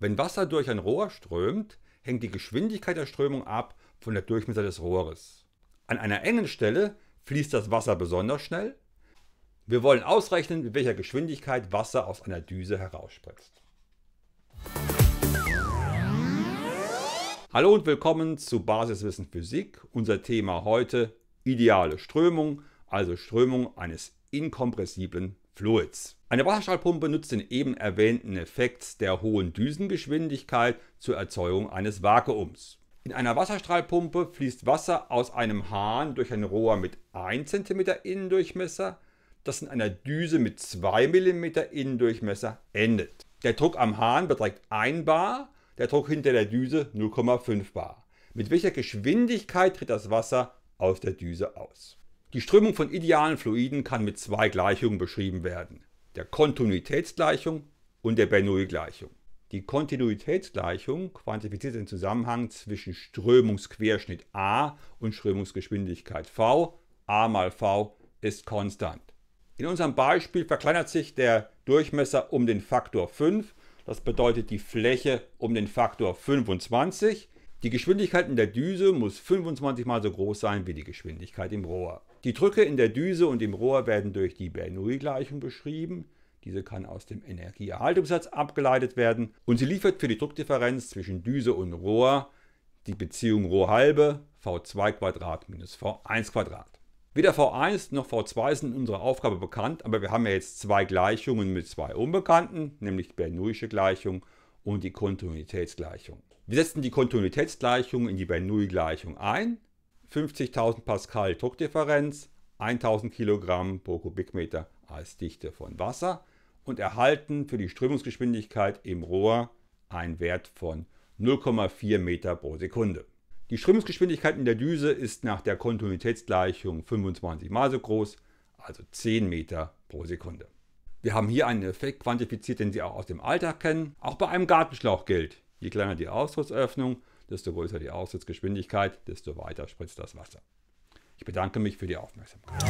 Wenn Wasser durch ein Rohr strömt, hängt die Geschwindigkeit der Strömung ab von der Durchmesser des Rohres. An einer engen Stelle fließt das Wasser besonders schnell. Wir wollen ausrechnen, mit welcher Geschwindigkeit Wasser aus einer Düse herausspritzt. Hallo und willkommen zu Basiswissen Physik. Unser Thema heute ideale Strömung, also Strömung eines inkompressiblen Fluids. Eine Wasserstrahlpumpe nutzt den eben erwähnten Effekt der hohen Düsengeschwindigkeit zur Erzeugung eines Vakuums. In einer Wasserstrahlpumpe fließt Wasser aus einem Hahn durch ein Rohr mit 1 cm Innendurchmesser, das in einer Düse mit 2 mm Innendurchmesser endet. Der Druck am Hahn beträgt 1 bar, der Druck hinter der Düse 0,5 bar. Mit welcher Geschwindigkeit tritt das Wasser aus der Düse aus? Die Strömung von idealen Fluiden kann mit zwei Gleichungen beschrieben werden, der Kontinuitätsgleichung und der Bernoulli-Gleichung. Die Kontinuitätsgleichung quantifiziert den Zusammenhang zwischen Strömungsquerschnitt a und Strömungsgeschwindigkeit v. a mal v ist konstant. In unserem Beispiel verkleinert sich der Durchmesser um den Faktor 5, das bedeutet die Fläche um den Faktor 25. Die Geschwindigkeit in der Düse muss 25 mal so groß sein wie die Geschwindigkeit im Rohr. Die Drücke in der Düse und im Rohr werden durch die Bernoulli-Gleichung beschrieben. Diese kann aus dem Energieerhaltungssatz abgeleitet werden und sie liefert für die Druckdifferenz zwischen Düse und Rohr die Beziehung Rho halbe V2 minus V1 Weder V1 noch V2 sind in unserer Aufgabe bekannt, aber wir haben ja jetzt zwei Gleichungen mit zwei Unbekannten, nämlich die Bernoullische Gleichung und die Kontinuitätsgleichung. Wir setzen die Kontinuitätsgleichung in die Bernoulli-Gleichung ein. 50.000 Pascal Druckdifferenz, 1000 Kilogramm pro Kubikmeter als Dichte von Wasser und erhalten für die Strömungsgeschwindigkeit im Rohr einen Wert von 0,4 Meter pro Sekunde. Die Strömungsgeschwindigkeit in der Düse ist nach der Kontinuitätsgleichung 25 mal so groß, also 10 Meter pro Sekunde. Wir haben hier einen Effekt quantifiziert, den Sie auch aus dem Alltag kennen. Auch bei einem Gartenschlauch gilt, Je kleiner die Austrittsöffnung, desto größer die Austrittsgeschwindigkeit, desto weiter spritzt das Wasser. Ich bedanke mich für die Aufmerksamkeit.